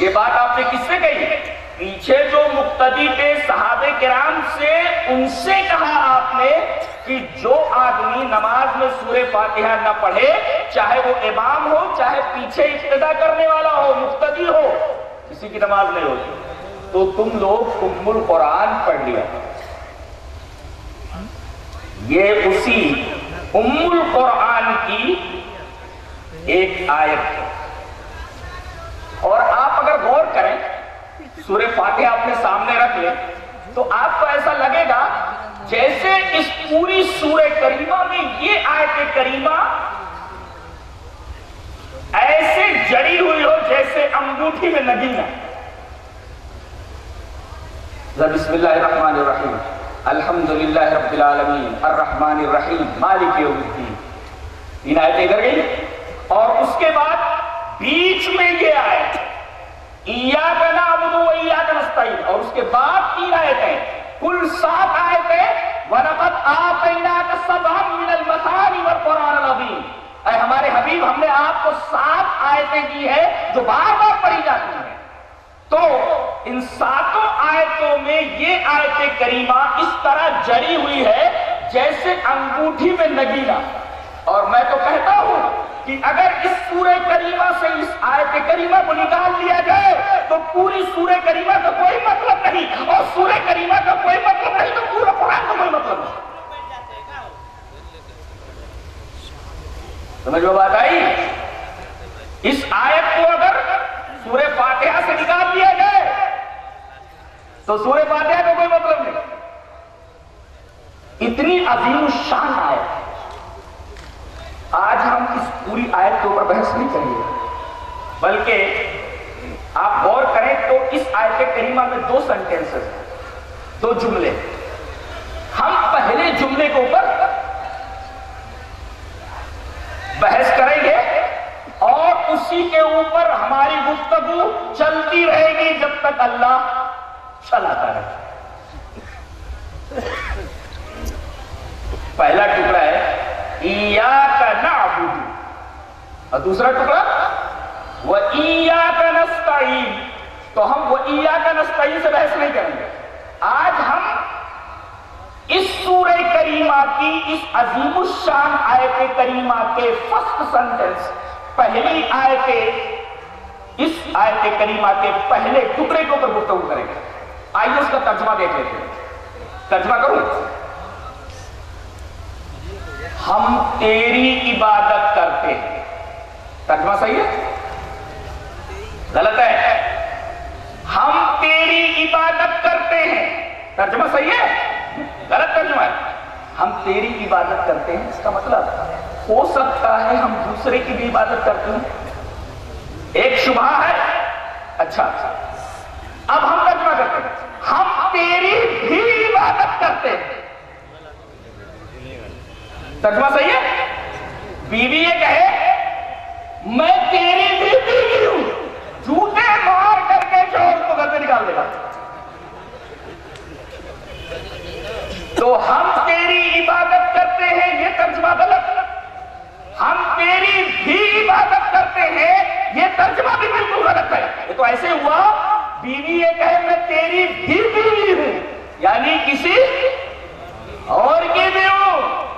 یہ بات آپ نے کس سے کہی؟ پیچھے جو مقتدی تھے صحابہ کرام سے، ان سے کہا آپ نے کہ جو آدمی نماز میں سورہ فاتحہ نہ پڑھے، چاہے وہ امام ہو، چاہے پیچھے ابتدا کرنے والا ہو، مقتدی ہو، کسی کی نماز نہیں ہوتی۔ تو تم لوگ ام القرآن پڑھ لیا۔ یہ اسی ام القرآن کی ایک آیت ہے۔ اور آپ اگر غور کریں سورہ فاتحہ اپنے سامنے رکھ لیں تو آپ کو ایسا لگے گا جیسے اس پوری سورہ کریمہ میں یہ آیت کریمہ ایسے جڑی ہوئی ہو جیسے انگوٹھی میں نگینا بسم اللہ الرحمن الرحیم۔ الحمدللہ رب العالمین۔ الرحمن الرحیم۔ مالک یوم الدین۔ تین آیتیں ادھر گئی۔ اور اس کے بعد بیچ میں یہ آیت۔ ایاک ایاک نستعین اور اس کے بعد تین آیتیں۔ کل سات آیتیں۔ وَلَقَدْ آتَيْنَاكَ سَبْعًا مِنَ الْمَثَانِ وَالْقُرْآنَ الْعَظِيمِ۔ اے ہمارے حبیب، ہم نے آپ کو سات آیتیں دی ہے جو بار بار پڑھی جاتی ہیں۔ تو ان ساتوں آیتوں میں یہ آیت کریمہ اس طرح جڑی ہوئی ہے جیسے انگوٹھی میں نگینا اور میں تو کہتا ہوں کہ اگر اس سورہ کریمہ سے اس آیت کریمہ کو نکال لیا جائے تو پوری سورہ کریمہ کا کوئی مطلب نہیں اور سورہ کریمہ کا کوئی مطلب نہیں تو پورا قرآن کا کوئی مطلب نہیں۔ سمجھ میں بات آئی؟ اس آیت کو اگر سورہ فاتحہ سے نکال دیا جائے تو سورہ فاتحہ کا کوئی مطلب نہیں۔ اتنی عظیم الشان آیت۔ آج ہم اس پوری آیت کے اوپر بحث نہیں کریں گے۔ بلکہ آپ غور کریں تو اس آیت کریمہ میں دو سینٹینسز ہیں، دو جملے۔ ہم پہلے جملے کے اوپر بحث کریں گے اور اسی کے اوپر ہماری گفتگو چلتی رہے گی جب تک اللہ چلاتا رہے۔ پہلا ٹکڑا ہے ایاک نعبد. اور دوسرا ٹکڑا، وہ ایاک نستعین تو ہم وہ ایاک نستعین سے بحث نہیں کریں گے. آج ہم اس سورہ کریمہ کی اس عظیم الشان آیت کریمہ کے فرسٹ سنٹنس پہلی آیت، اس آیت کریمہ کے پہلے ٹکڑے کے اوپر گفتگو کریں گے۔ آئیے اس کا ترجمہ دیکھ لیتے ہیں۔ ترجمہ کروں؟ ہم تیری عبادت کرتے ہیں۔ ترجمہ صحیح ہے؟ غلط ہے۔ ہم تیری عبادت کرتے ہیں۔ ترجمہ صحیح ہے؟ غلط ترجمہ ہے۔ ہم تیری عبادت کرتے ہیں، اس کا مطلب ہو سکتا ہے ہم دوسرے کی بھی عبادت کرتے ہیں ایک شبہ ہے۔ اچھا۔ اب ہم ترجمہ کرتے ہیں۔ ہم تیری بھی عبادت کرتے ہیں ترجمہ صحیح ہے؟ بیوی یہ کہے، میں تیری بھی بیوی ہوں۔ جوتے مار کر کے چور کو گھر پہ نکال دے گا۔ تو ہم تیری عبادت کرتے ہیں، یہ ترجمہ غلط۔ ہم تیری بھی عبادت کرتے ہیں، یہ ترجمہ بھی بالکل غلط ہے۔ یہ تو ایسے ہوا، بیوی یہ کہے، میں تیری بھی بیوی ہوں یعنی کسی اور کی بھی ہوں۔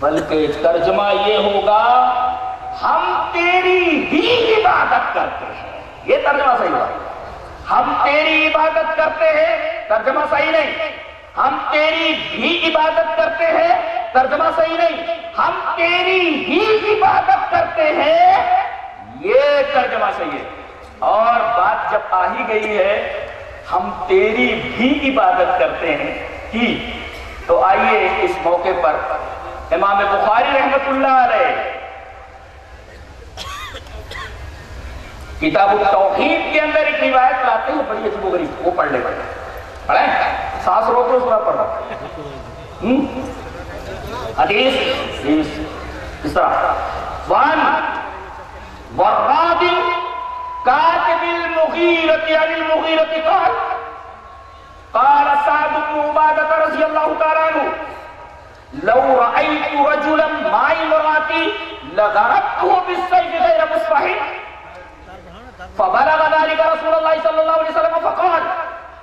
بلکہ ترجمہ یہ ہوگا، ہم تیری ہی عبادت کرتے ہیں۔ یہ ترجمہ صحیح ہوا۔ ہم تیری عبادت کرتے ہیں، ترجمہ صحیح نہیں۔ ہم تیری بھی عبادت کرتے ہیں، ترجمہ صحیح نہیں۔ ہم تیری ہی عبادت کرتے ہیں، یہ ترجمہ صحیح ہے۔ اور بات جب آ ہی گئی ہے، ہم تیری بھی عبادت کرتے ہیں، کی؟ تو آئیے اس موقع پر امام بخاری رحمت اللہ علیہ۔ کتاب التوحید کے اندر ایک روایت لاتے ہیں بڑی عجیب و غریب، وہ پڑھ لے پڑھے پڑھیں؟ سانس روک لو سورا پڑھ رہا حدیث اس طرح۔ وان وراد کاتب المغیرت یعنی المغیرت قال قال سعد بن عبادة رضی اللہ تعالیٰ عنہ۔ لو رأيت رجلا مع امرأتي لغرقته بالسيف غير مصبح فبلغ ذلك رسول الله صلى الله عليه وسلم فقال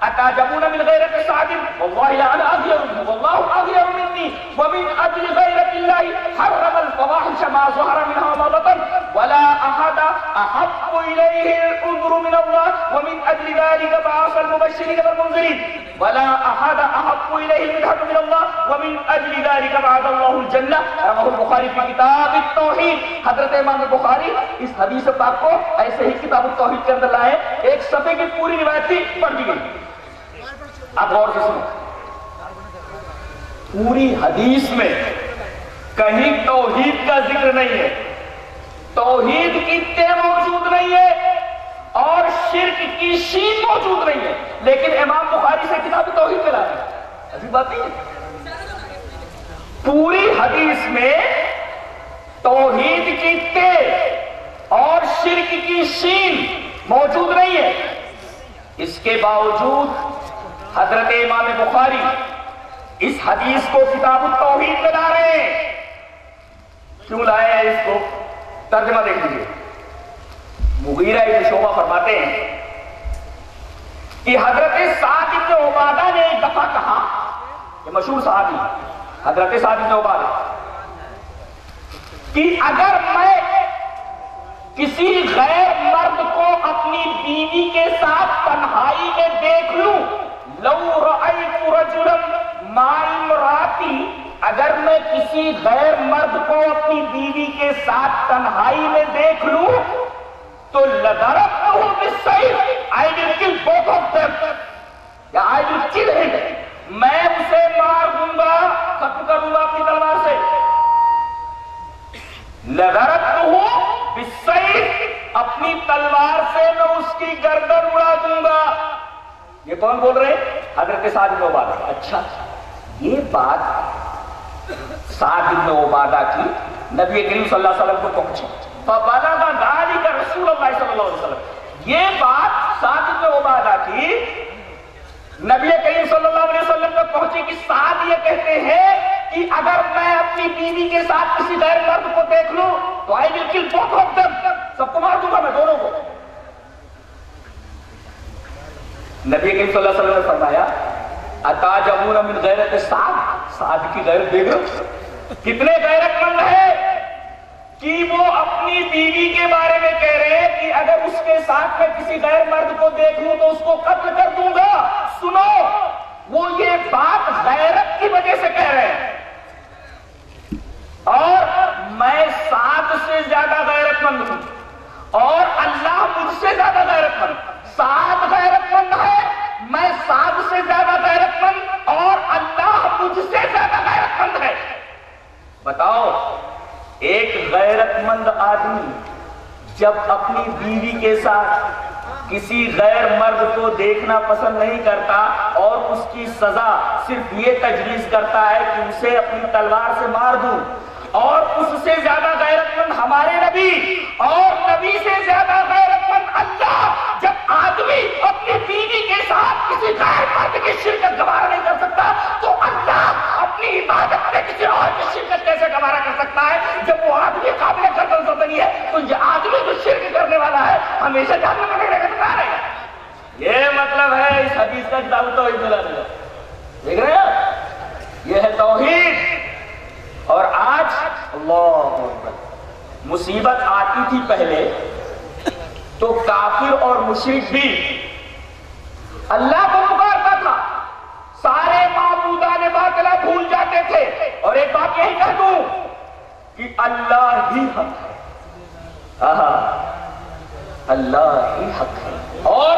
أتعجبون من غيرة سعد والله أنا أغير والله أغير مني. ومن أجل غيرة الله حرم الفواحش ما ظهر منها وما بطن. ولا أحد أحب إليه الأذر من الله. ومن أجل ذلك بعث المبشرين والمنذرين. ولا أحد أحب إليه المدحة من الله. ومن أجل ذلك بعث الله الجنة. رواه البخاري في كتاب التوحيد. حضرت امام بخاری اس حدیث پاک کو ایسے ہی کتاب التوحید کے اندر لائے، ایک صفحے کی پوری روایت تھی، پڑھ دی گئی۔ آپ غور سے سنو۔ پوری حدیث میں کہیں توحید کا ذکر نہیں ہے۔ توحید کی تے موجود نہیں ہے اور شرک کی شین موجود نہیں ہے۔ لیکن امام بخاری سے کتاب توحید پہ لائے۔ ایسی بات نہیں ہے۔ پوری حدیث میں توحید کی تے اور شرک کی شین موجود نہیں ہے۔ اس کے باوجود حضرت امام بخاری اس حدیث کو کتاب التوحید میں لا رہے ہیں۔ کیوں لائے ہیں اس کو؟ ترجمہ دیکھ لیجیے مغیرہ ابن شعبہ فرماتے ہیں کہ حضرت سعد ابن عبادہ نے ایک دفعہ کہا، یہ مشہور صحابی حضرت سعد ابن کہ اگر میں کسی غیر مرد کو اپنی بیوی کے ساتھ تنہائی میں دیکھ لوں، لو رأیت رجلا مع امراتی، اگر میں کسی غیر مرد کو اپنی بیوی کے ساتھ تنہائی میں دیکھ لوں، تو لدربتہ بالسیف I will kill both of them یا I will kill him میں کر دوں گا اپنی تلوار سے لدربتہ بالسیف اپنی تلوار سے میں اس کی گردن اڑا دوں گا یہ کون بول رہے ہیں حضرت سعد بن عبادہ اچھا یہ بات سعد بن عبادہ کی نبی کریم صلی اللہ علیہ وسلم کو پہنچی فبلغ ذلك رسول اللہ صلی اللہ علیہ وسلم یہ بات سعد بن عبادہ کی نبی کریم صلی اللہ علیہ وسلم کو پہنچی کہ سعد یہ کہتے ہیں کہ اگر میں اپنی بیوی کے ساتھ کسی غیر مرد کو دیکھ لوں، تو آئی ول کل بوتھ آف دم سب کو مار دوں گا میں دونوں کو۔ نبی کریم صلی اللہ علیہ وسلم نے فرمایا اتا جمون من غیرت سعد؟ سعد کی غیرت دیکھ رہے کتنے غیرت مند ہے کہ وہ اپنی بیوی کے بارے میں کہہ رہے ہیں کہ اگر اس کے ساتھ میں کسی غیر مرد کو دیکھ لوں تو اس کو قتل کر دوں گا۔ سنو، وہ یہ بات غیرت کی وجہ سے کہہ رہے ہیں۔ اور میں سات سے زیادہ غیرت مند ہوں۔ اور اللہ مجھ سے زیادہ غیرت مند سات غیرت مند ہے، میں سات سے زیادہ غیرت مند اور اللہ مجھ سے زیادہ غیرت مند ہے۔ بتاؤ، ایک غیرت مند آدمی جب اپنی بیوی کے ساتھ کسی غیر مرد کو دیکھنا پسند نہیں کرتا اور اس کی سزا صرف یہ تجویز کرتا ہے کہ اسے اپنی تلوار سے مار دوں اور اس سے زیادہ غیرت مند ہمارے نبی اور نبی سے زیادہ غیرت مند اللہ جب آدمی اپنی بیوی کے ساتھ کسی غیر مرد کی شرکت گوارا نہیں کر سکتا، تو اللہ اپنی عبادت میں کسی اور کی شرکت کیسے گوارا کر سکتا ہے؟ جب وہ آدمی قابل قتل تو نہیں ہے، تو یہ آدمی جو شرک کرنے والا ہے، ہمیشہ جاننے میں رہنے کا رہے گا۔ یہ مطلب ہے اس حدیث کا کتاب توحید ملا دیکھ رہے ہیں؟ یہ ہے توحید۔ اللہ مصیبت آتی تھی پہلے تو کافر اور مشرک بھی۔ اللہ کو پکارتا تھا۔ سارے معبودان باطلہ بھول جاتے تھے۔ اور ایک بات یہی کہہ دوں کہ اللہ ہی حق ہے۔ اللہ ہی حق ہے۔ اور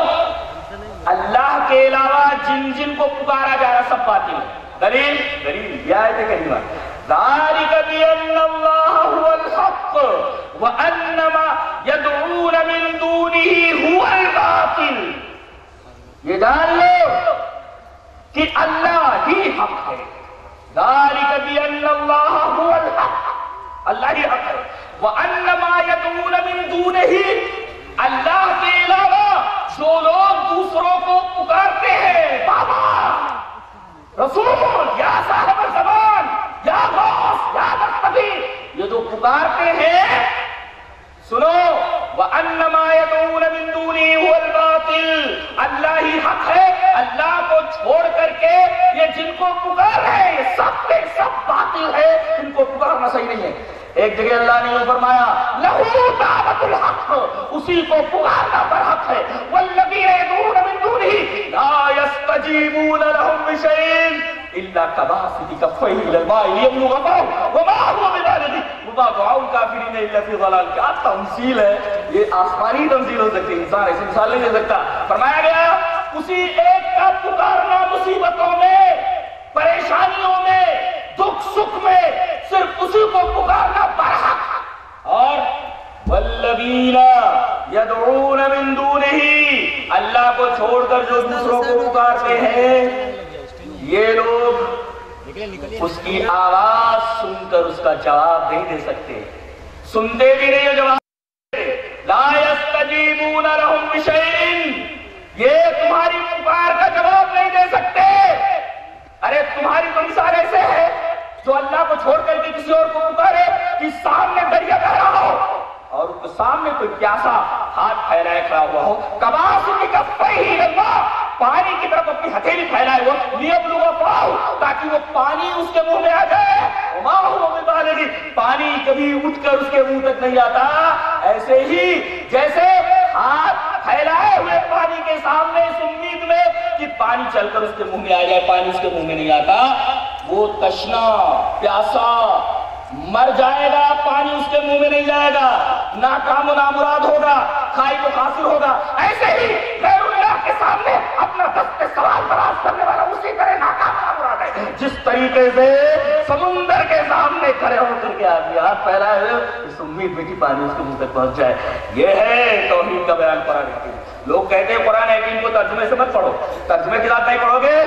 اللہ کے علاوہ جن جن کو پکارا جا رہا سب باطل۔ ہے دلیل؟ دلیل۔ یہ آیت کریمہ ذالک بان اللہ هو الحق وان ما يدعون من دونه هو الباطل یہ جان لو کہ اللہ ہی حق ہے۔ ذالک بان اللہ هو الحق۔ اللہ ہی حق ہے۔ وان ما يدعون من دونه۔ اللہ کے علاوہ جو لوگ دوسروں کو پکارتے ہیں۔ بابا! رسول! یا صاحب زمان یا غوث! یا دستگیر! یہ جو پکارتے ہیں، سنو۔ وَأَنَّمَا يَدْعُونَ مِن دُونِهِ هُوَ الْبَاطِلِ۔ اللہ ہی حق ہے۔ اللہ کو چھوڑ کر کے سب کے سب باطل ہے ان کو پکارنا صحیح نہیں ہے ایک جگہ اللہ نے یہ فرمایا، لہو دعوت الحق، اسی کو پکارنا برحق ہے۔ والذین يدعون من دونه لا يستجيبون لهم بشيء الا كباسط كفيه الى الماء ليبلغ فاه وما هو ببالغ۔ وما دعاء الكافرين الا في ضلال کیا تمثیل ہے۔ یہ آسمانی تمثیل ہو سکتی انسان ایسی مثال نہیں دے سکتا۔ فرمایا گیا، اسی ایک کا پکارنا مصیبتوں میں، پریشانیوں میں دکھ سکھ میں صرف اسی کو پکارنا برحق۔ اور والذین یدعون من دونه اللہ کو چھوڑ کر جو دوسروں کو پکارتے ہیں، یہ لوگ اس کی آواز سن کر اس کا جواب نہیں دے سکتے۔ سنتے بھی نہیں جواب لا يستجیبون لهم بشیء یہ تمہاری پکار کا جواب نہیں دے سکتے۔ ارے تمہاری تو مثال ایسے ہے۔ جو اللہ کو چھوڑ کر کے کسی اور کو پکارے، کہ سامنے دریا بہ رہا ہو۔ اور اس کے سامنے کوئی پیاسا ہاتھ پھیلائے کھڑا ہوا ہو۔ کباس کی کفہی اللہ پانی کی طرف اپنی ہتھیلی پھیلائے ہوا لیب لوگا پاؤ، تاکہ وہ پانی اس کے منہ میں آ جائے۔ وما ہوا ببالغی پانی کبھی اٹھ کر اس کے منہ تک نہیں آتا۔ ایسے ہی جیسے ہاتھ پھیلائے ہوئے پانی کے سامنے اس امید میں کہ پانی چل کر اس کے منہ میں آ جائے، پانی اس کے منہ میں نہیں آتا۔ وہ تشنا پیاسا، مر جائے گا، پانی اس کے منہ میں نہیں جائے گا، ناکام و نامراد ہوگا خائی و خاصر ہوگا۔ ایسے ہی غیر اللہ کے سامنے اپنا دست سوال براز کرنے والا اسی طرح ناکام و نامراد ہے۔ جس طریقے سے سمندر کے سامنے کھڑے ہو کر کے آدمی ہاتھ پھیلائے ہوئے، اس امید میں کہ پانی اس کے منہ تک پہنچ جائے۔ یہ ہے توحید کا بیان قرآن حکیم۔ لوگ کہتے ہیں قرآن حکیم کو ترجمے سے مت پڑھو۔ ترجمے کی بات نہیں پڑھو گے؟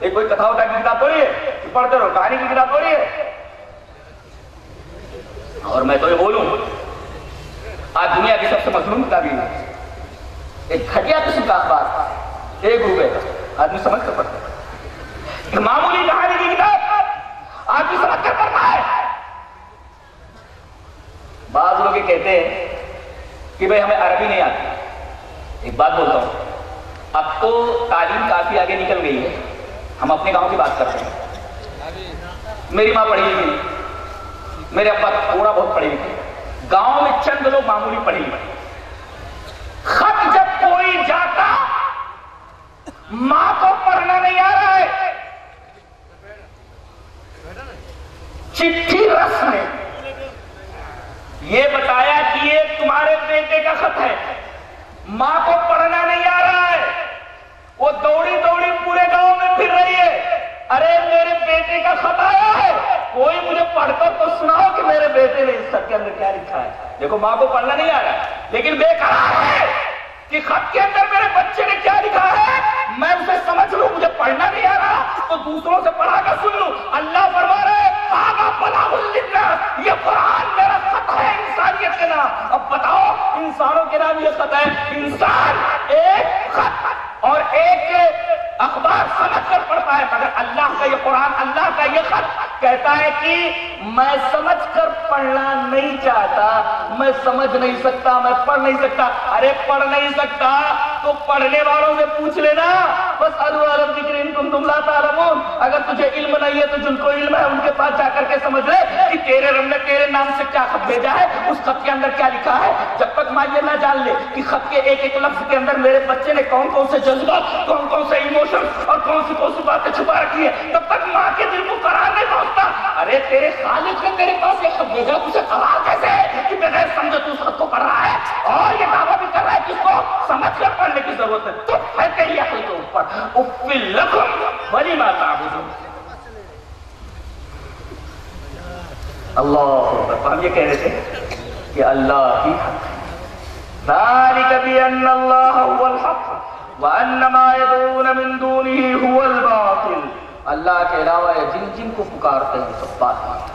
ایک کوئی کتھا ہوتا کی کتاب توڑی ہے، کہ پڑھتے رہو، کہانی کی کتاب توڑی ہے۔ اور میں تو یہ بولوں، آج دنیا کی سب سے مظلوم کتابی ہے۔ ایک گھٹیا قسم کا اخبار، ایک روپے کا۔ آدمی سمجھ کر پڑھتا ہے۔ معمولی کہانی کی کتاب آدمی سمجھ کر پڑھتا ہے۔ بعض لوگ یہ کہتے ہیں کہ بھئی ہمیں عربی نہیں آتی۔ ایک بات بولتا ہوں، اب تو تعلیم کافی آگے نکل گئی ہے۔ ہم اپنے گاؤں کی بات کرتے ہیں۔ میری ماں پڑھی لکھی۔ میرے ابا تھوڑا بہت پڑھی لکھی۔ گاؤں میں چند لوگ معمولی پڑھی لکھی۔ خط جب کوئی جاتا، ماں کو پڑھنا نہیں آ رہا ہے۔ چٹھی رس نے یہ بتایا کہ یہ تمہارے بیٹے کا خط ہے۔ ماں کو پڑھنا نہیں آ رہا ہے وہ دوڑی دوڑی پورے گاؤں میں پھر رہی ہے ارے میرے بیٹے کا خط آیا ہے کوئی مجھے پڑھ کر تو سناؤ کہ میرے بیٹے نے اس خط کے اندر کیا لکھا ہے۔ دیکھو، ماں کو پڑھنا نہیں آ رہا، لیکن بے قرار ہے کہ خط کے اندر میرے بچے نے کیا لکھا ہے۔ میں اسے سمجھ لوں، مجھے پڑھنا نہیں آ رہا، تو دوسروں سے پڑھا کر سن لوں۔ اللہ فرما رہے آگا بلاغ الناس یہ قرآن میرا خط ہے انسانیت کے نام۔ اب بتاؤ، انسانوں کے نام یہ خط ہے۔ انسان ایک خط اور ایک اخبار سمجھ کر پڑھتا ہے، مگر اللہ کا یہ قرآن، اللہ کا یہ خط کہتا ہے کہ میں سمجھ کر پڑھنا نہیں چاہتا، میں سمجھ نہیں سکتا، میں پڑھ نہیں سکتا۔ ارے، پڑھ نہیں سکتا تو پڑھنے والوں سے پوچھ لینا۔ بس العالم ذکر ان تم تم لا اگر تجھے علم نہیں ہے تو جن کو علم ہے ان کے پاس جا کر کے سمجھ لے کہ تیرے رب نے تیرے نام سے کیا خط بھیجا ہے، اس خط کے اندر کیا لکھا ہے۔ جب تک ماں یہ نہ جان لے کہ خط کے ایک ایک لفظ کے اندر میرے بچے نے کون کون سے جذبات، کون کون سے ایموشن اور کون سی کون سی باتیں چھپا رکھی ہے تب تک ماں کے دل کو قرار نہیں پہنچتا۔ ارے تیرے خالق نے تیرے پاس یہ خط بھیجا تجھے قرار کیسے ہے کہ بغیر سمجھے تو اس خط کو پڑھ رہا ہے اور یہ دعویٰ بھی کر رہا ہے کہ اس کو سمجھ کر پڑھنے کی ضرورت ہے۔ تو ہے تیری عقل کے اوپر افل لکم ولی ما تعبدون۔ اللہ اکبر۔ ہم یہ کہہ رہے تھے کہ اللہ کی حق ذالک بأن اللہ هو الحق وأن ما يدعون من دونه هو الباطل۔ اللہ کے علاوہ جن جن کو پکارتے ہیں، سب باطل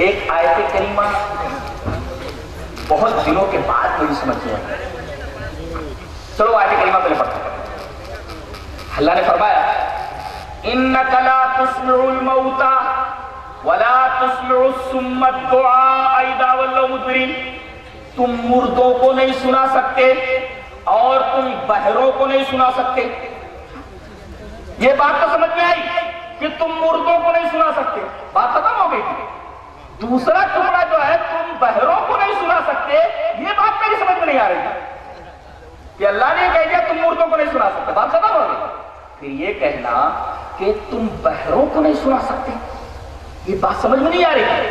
ایک آیت کریمہ بہت دنوں کے بعد مجھے سمجھ میں چلو آیت کریمہ پہلے پڑھتے ہیں۔ اللہ نے فرمایا انَّكَ لَا تُسْمِعُ الْمَوْتَى وَلَا تُسْمِعُ السُّمَّ الدُّعَاءَ اِذَا وَاللَّهُ مُدْبِرِينَ تم مردوں کو نہیں سنا سکتے اور تم بہروں کو نہیں سنا سکتے۔ یہ بات تو سمجھ میں آئی کہ تم مردوں کو نہیں سنا سکتے۔ بات ختم ہو گئی۔ دوسرا ٹکڑا جو ہے، تم بہروں کو نہیں سنا سکتے۔ یہ بات میری سمجھ میں نہیں آ رہی۔ کہ اللہ نے کہہ دیا، تم مردوں کو نہیں سنا سکتے۔ بات ختم ہو گئی۔ پھر یہ کہنا کہ تم بہروں کو نہیں سنا سکتے۔ یہ بات سمجھ میں نہیں آ رہی۔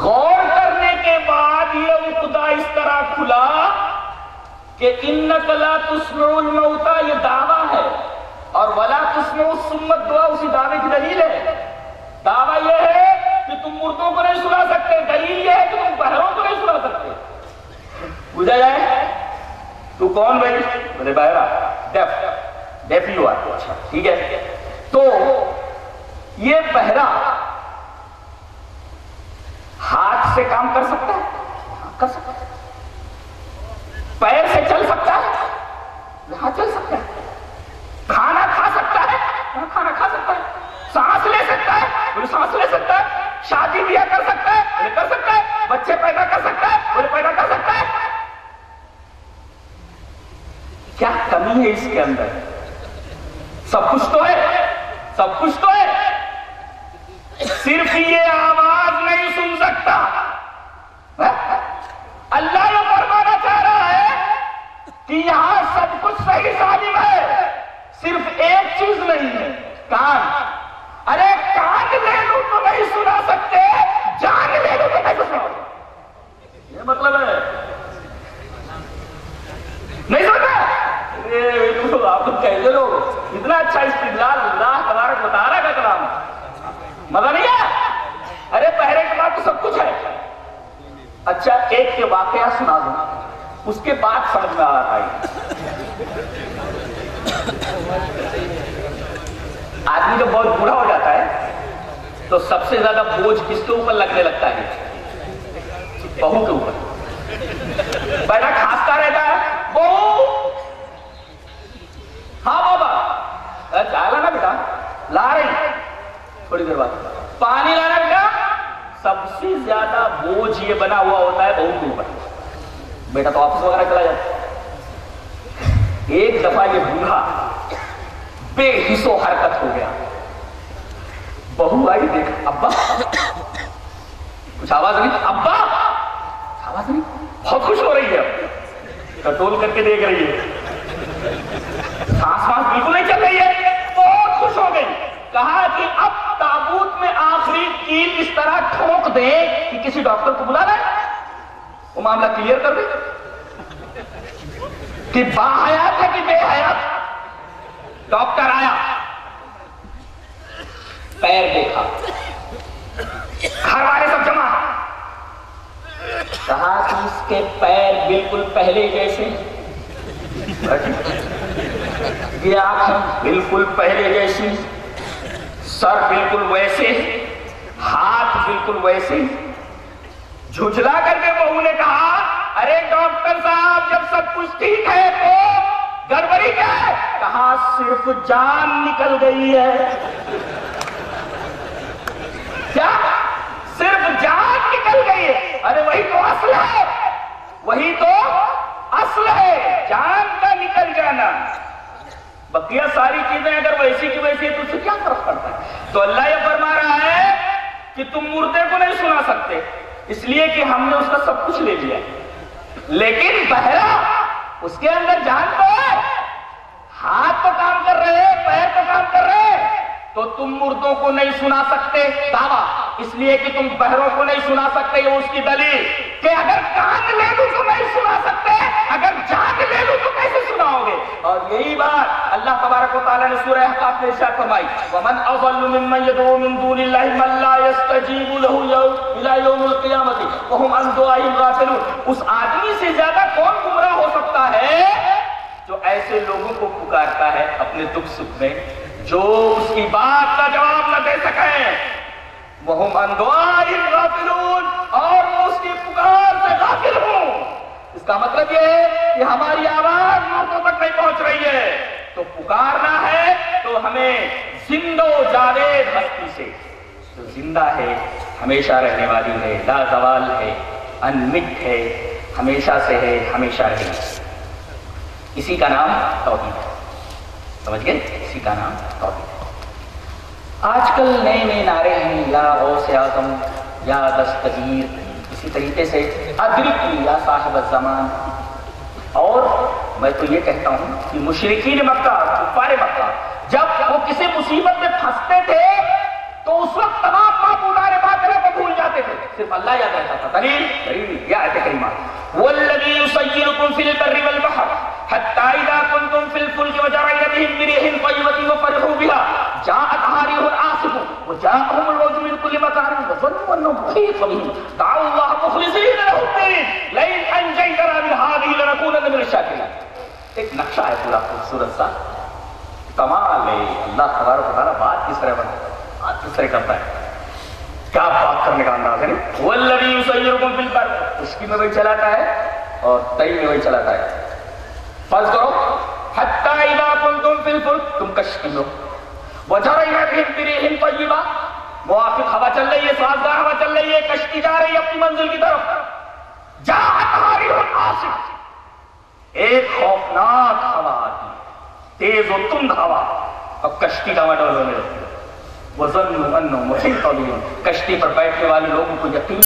غور کرنے کے بعد یہ خدا اس طرح کھلا کہ ان نقلا تسمع الموتا یہ دعویٰ ہے۔ اور ولا تسمع السمت دعا اسی دعوے کی دلیل ہے۔ دعویٰ یہ ہے کہ تم مردوں کو نہیں سنا سکتے، دلیل یہ ہے کہ تم بہروں کو نہیں سنا سکتے۔ بجھا جائے، تو کون بھائی؟ بولے بہرا ڈیف ڈیف ہی ہوا اچھا ٹھیک ہے۔ تو یہ بہرا ہاتھ سے کام کر سکتا ہے؟ ہاں، کر سکتا ہے۔ پیر سے چل سکتا ہے؟ ہاں چل سکتا ہے کھانا کھا سکتا ہے ہاں کھانا کھا سکتا ہے سانس لے سکتا ہے بولے سانس لے سکتا ہے شادی بیاہ کر سکتا ہے بولے کر سکتا ہے بچے پیدا کر سکتا ہے بولے پیدا کر سکتا ہے کیا کمی ہے اس کے اندر سب کچھ تو ہے سب کچھ تو ہے صرف یہ آواز نہیں سن سکتا اللہ یہ فرمانا چاہ رہا ہے کہ یہاں سب کچھ صحیح سالم ہے صرف ایک چیز نہیں ہے کان ارے کان لے لوں تو نہیں سنا سکتے جان لے لوں تو نہیں سنا یہ مطلب ہے نہیں سنتا آپ لوگ کہتے لوگ اتنا اچھا استدلال اللہ تبارک مطالعہ کا کلام مزہ نہیں ہے ارے پہرے کے بعد تو سب کچھ ہے اچھا ایک کے واقعہ سنا دوں اس کے بعد سمجھ میں آ رہا ہے آدمی جب بہت بوڑھا ہو جاتا ہے، تو سب سے زیادہ بوجھ کس کے اوپر لگنے لگتا ہے؟ بہو کے اوپر۔ پہلا کھانستا رہتا ہے، بہو! ہاں بابا۔ چائے لانا بیٹا۔ لا رہی۔ تھوڑی دیر بعد۔ پانی لانا بیٹا۔ سب سے زیادہ بوجھ یہ بنا ہوا ہوتا ہے بہو کے اوپر۔ بیٹا تو آفس وغیرہ چلا جاتا ایک دفعہ یہ بوڑھا بے حصو حرکت ہو گیا۔ بہو آئی دیکھ، ابا! کچھ آواز نہیں ابا! آواز نہیں بہت خوش ہو رہی ہے۔ کنٹرول کر کے دیکھ رہی ہے۔ سانس وانس بالکل نہیں چل رہی ہے۔ بہت خوش ہو گئی۔ کہا کہ اب تابوت میں آخری کیل اس طرح ٹھوک دے کہ کسی ڈاکٹر کو بلا رہا ہے۔ وہ معاملہ کلیئر کر دے؟ کہ با حیات ہے کہ بے حیات؟ ڈاکٹر آیا۔ پیر دیکھا۔ گھر والے سب جمع۔ کہا کہ اس کے پیر بالکل پہلے جیسے یہ آنکھیں بالکل پہلے جیسی سر بالکل ویسے ہاتھ بالکل ویسے جھجلا کر کے بہو نے کہا، ارے ڈاکٹر صاحب، جب سب کچھ ٹھیک ہے تو گڑبڑی کیا ہے؟ کہا صرف جان نکل گئی ہے؟ کیا صرف جان نکل گئی ہے؟ ارے وہی تو اصل ہے، وہی تو اصل ہے، جان کا نکل جانا۔ بقیہ ساری چیزیں اگر ویسی کی ویسی ہے تو اسے کیا فرق پڑتا ہے؟ تو اللہ یہ فرما رہا ہے کہ تم مردے کو نہیں سنا سکتے۔ اس لیے کہ ہم نے اس کا سب کچھ لے لیا لیکن بہرا، اس کے اندر جان تو ہے ہاتھ تو کام کر رہے، پیر تو کام کر رہے، تو تم مردوں کو نہیں سنا سکتے۔ دعویٰ، اس لیے کہ تم بہروں کو نہیں سنا سکتے، یہ اس کی دلیل۔ کہ اگر کان لے لوں تو نہیں سنا سکتے، اگر جان لے لوں تو کیسے سناؤ گے اور یہی بات اللہ تبارک و تعالیٰ نے سورہ احقاف میں ارشاد فرمائی۔ ومن اضل ممن يدعو من دون الله من لا يستجيب له يوم الى يوم القيامه وهم عن دعائهم غافلون۔ اس آدمی سے زیادہ کون گمراہ ہو سکتا ہے؟ جو ایسے لوگوں کو پکارتا ہے اپنے دکھ سکھ میں، جو اس کی بات کا جواب نہ دے سکے۔ سکیں وہ غافلون، اور وہ اس کی پکار سے غافل ہوں۔ اس کا مطلب یہ ہے کہ ہماری آواز لوگوں تک نہیں پہنچ رہی ہے۔ تو پکارنا ہے تو ہمیں زندہ و جاوید ہستی سے۔ جو زندہ ہے، ہمیشہ رہنے والی ہے، لا زوال ہے انمٹ ہے، ہمیشہ سے ہے، ہمیشہ رہے اسی کا نام توحید ہے۔ سمجھ گئے؟ اسی کا نام توحید آج کل نئے نئے نعرے ہیں یا غوث اعظم، یا دستگیر اسی طریقے سے ادرک یا صاحب الزمان۔ اور میں تو یہ کہتا ہوں کہ مشرقین مکہ، کفار مکہ، جب وہ کسی مصیبت میں پھنستے تھے، تو اس وقت تمام معبودان باطلہ کو بھول جاتے تھے۔ صرف اللہ یاد رہتا تھا۔ دلیل دلیل یا آیت کریمہ۔ والذی یسیرکم فی البر والبحر حتی اذا کنتم فی الفلک وجرین بهم بريح طیبة وفرحوا بها۔ جاءت ريح عاصف وجاءهم الموج من كل مكان. وظنوا انهم محيط بهم. دعوا الله مخلصين له الدين. لئن انجيتنا من هذه لنكونن من الشاکرین ایک نقشہ ہے پورا خوبصورت سا. کمال ہے. اللہ تبارک و تعالیٰ بات کس طرح بنا بات کس طرح کرتا ہے؟ کیا بات کرنے کا انداز ہے نہیں؟ والذی یسیرکم فی البر. خشکی میں وہی چلاتا ہے اور تئی میں وہی چلاتا ہے. فرض کرو، حتی اذا کنتم فی الفلک، تم کشتی میں طیبہ موافق ہوا چل رہی ہے، سازگار ہوا چل رہی ہے، کشتی جا رہی ہے اپنی منزل کی طرف۔ جاءت ریح عاصف ایک خوفناک ہوا آتی تیز و تند ہوا۔ اور کشتی کا مڈول ہونے لگتی وزن انہوں محیط کشتی پر بیٹھنے والے لوگوں کو یقین